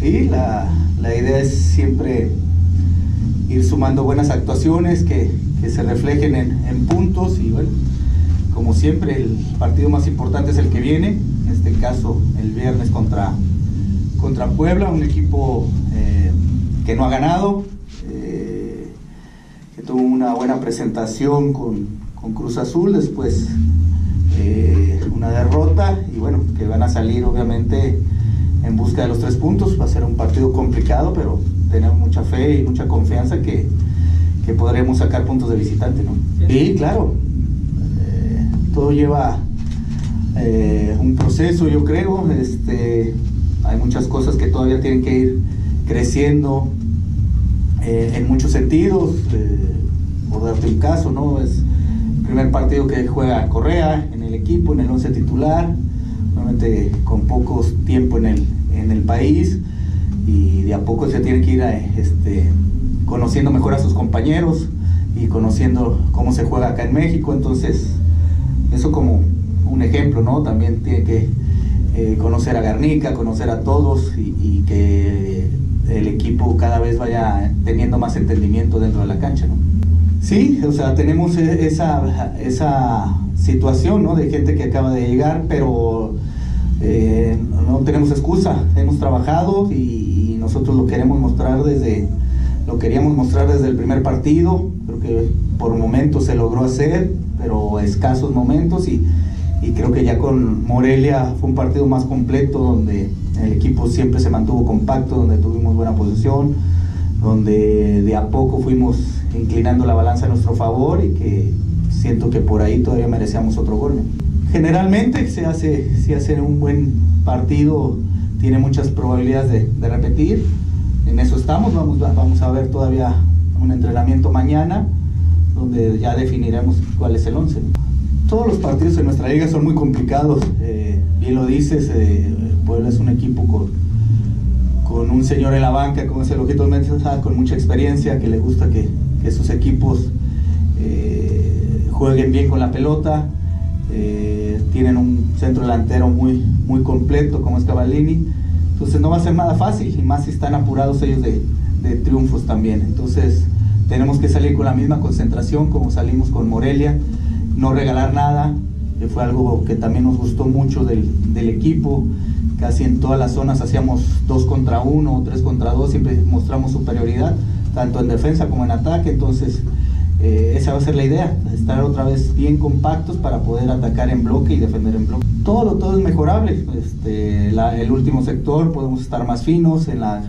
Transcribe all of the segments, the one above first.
Sí, la, la idea es siempre ir sumando buenas actuaciones que, que se reflejen en, en, puntos y bueno, como siempre el partido más importante es el que viene, en este caso el viernes contra, contra Puebla, un equipo eh, que no ha ganado, eh, que tuvo una buena presentación con, con Cruz Azul, después eh, una derrota y bueno, que van a salir obviamente en busca de los tres puntos, va a ser un partido complicado, pero tenemos mucha fe y mucha confianza que, que podremos sacar puntos de visitante, ¿no? Sí, claro, eh, todo lleva eh, un proceso, yo creo, este, hay muchas cosas que todavía tienen que ir creciendo eh, en muchos sentidos, por darte un caso, ¿no? Es el primer partido que juega Correa en el equipo, en el 11 titular, normalmente con poco tiempo en el, en el país y de a poco se tiene que ir a, este, conociendo mejor a sus compañeros y conociendo cómo se juega acá en México. Entonces, eso como un ejemplo, ¿no? También tiene que eh, conocer a Garnica, conocer a todos y, y, que el equipo cada vez vaya teniendo más entendimiento dentro de la cancha, ¿no? Sí, o sea, tenemos e, esa, esa situación, ¿no? De gente que acaba de llegar, pero eh, no tenemos excusa, hemos trabajado y, nosotros lo queremos mostrar desde, lo queríamos mostrar desde el primer partido, creo que por momentos se logró hacer, pero escasos momentos y, y creo que ya con Morelia fue un partido más completo donde el equipo siempre se mantuvo compacto, donde tuvimos buena posición, donde de a poco fuimos inclinando la balanza a nuestro favor y que siento que por ahí todavía merecíamos otro gol. Generalmente se hace, si hace un buen partido, tiene muchas probabilidades de, repetir. En eso estamos, vamos, vamos a ver todavía un entrenamiento mañana, donde ya definiremos cuál es el 11. Todos los partidos en nuestra liga son muy complicados, eh, bien lo dices, eh, Puebla es un equipo con, con un señor en la banca, como es el Ojito Mendoza, con mucha experiencia, que le gusta que, que sus equipos eh, jueguen bien con la pelota, eh, tienen un centro delantero muy, muy completo como es Cavallini, entonces no va a ser nada fácil y más si están apurados ellos de, de, triunfos también, entonces tenemos que salir con la misma concentración como salimos con Morelia, no regalar nada, que fue algo que también nos gustó mucho del, del equipo, casi en todas las zonas hacíamos dos contra uno o tres contra dos, siempre mostramos superioridad, tanto en defensa como en ataque, entonces eh, esa va a ser la idea, estar otra vez bien compactos para poder atacar en bloque y defender en bloque. Todo, todo es mejorable. Este, la, el último sector podemos estar más finos en la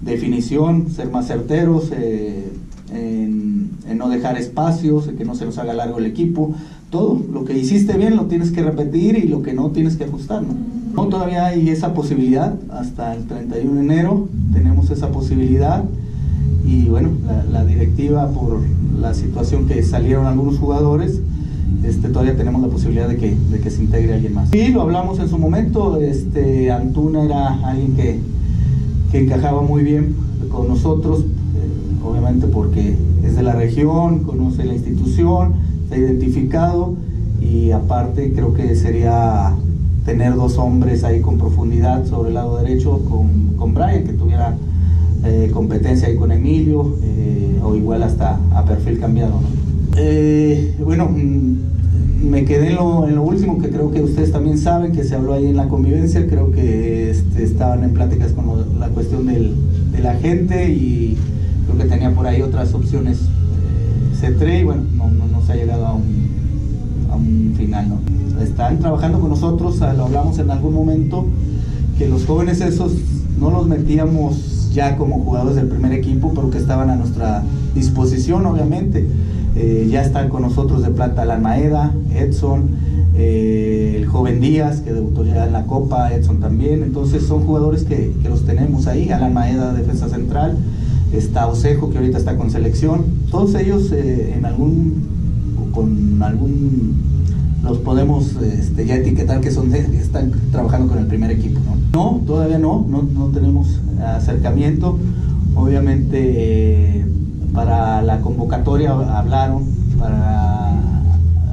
definición, ser más certeros, eh, en, en, no dejar espacios, en que no se nos haga largo el equipo. Todo, lo que hiciste bien lo tienes que repetir y lo que no tienes que ajustar. ¿no? no todavía hay esa posibilidad, hasta el 31 de enero tenemos esa posibilidad y bueno, la, la, directiva por la situación que salieron algunos jugadores, este, todavía tenemos la posibilidad de que, de que se integre alguien más. Sí, lo hablamos en su momento, este, Antuna era alguien que, que encajaba muy bien con nosotros, eh, obviamente porque es de la región, conoce la institución, está identificado y aparte creo que sería tener dos hombres ahí con profundidad sobre el lado derecho con, con Brian, que tuviera eh, competencia ahí con Emilio, eh, o igual hasta a perfil cambiado. Eh, bueno, mm, me quedé en lo, último que creo que ustedes también saben, que se habló ahí en la convivencia, creo que este, estaban en pláticas con la cuestión del, de la gente y creo que tenía por ahí otras opciones C3 y bueno, no, no, no, se ha llegado a un, a un final. ¿no? Están trabajando con nosotros, lo hablamos en algún momento, que los jóvenes esos no los metíamos ya como jugadores del primer equipo, pero que estaban a nuestra disposición, obviamente. Eh, ya están con nosotros de plata Alan Maeda, Edson, eh, el joven Díaz, que debutó ya en la Copa, Edson también. Entonces son jugadores que, que los tenemos ahí. Alan Maeda, defensa central. Está Osejo, que ahorita está con selección. Todos ellos eh, en algún, con algún los podemos este, ya etiquetar que son de, están trabajando con el primer equipo. ¿no? todavía no, no, no, tenemos acercamiento. Obviamente para la convocatoria hablaron para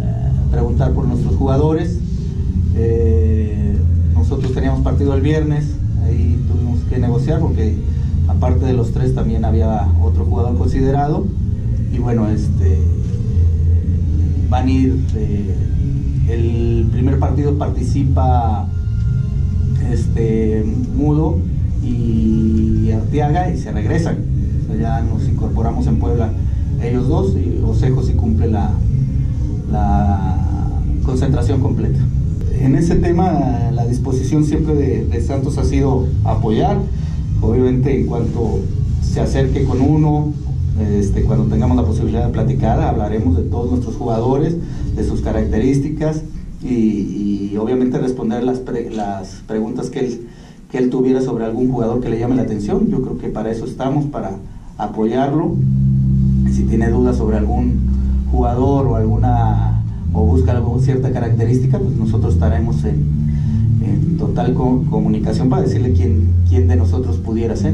eh, preguntar por nuestros jugadores. Eh, nosotros teníamos partido el viernes, ahí tuvimos que negociar porque aparte de los tres también había otro jugador considerado y bueno, este van a ir, eh, el primer partido participa este Mudo y Arteaga y se regresan. ya nos incorporamos en Puebla ellos dos y Osejo si cumple la, la concentración completa. En ese tema la disposición siempre de, Santos ha sido apoyar, obviamente en cuanto se acerque con uno, este, cuando tengamos la posibilidad de platicar, hablaremos de todos nuestros jugadores, de sus características y, obviamente responder las, preguntas que él, tuviera sobre algún jugador que le llame la atención. Yo creo que para eso estamos, para apoyarlo. Si tiene dudas sobre algún jugador o alguna o busca alguna cierta característica, pues nosotros estaremos en, total comunicación para decirle quién de nosotros pudiera ser.